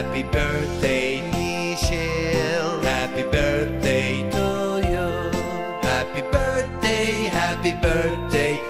Happy birthday, Michelle. Happy birthday to you. Happy birthday, happy birthday.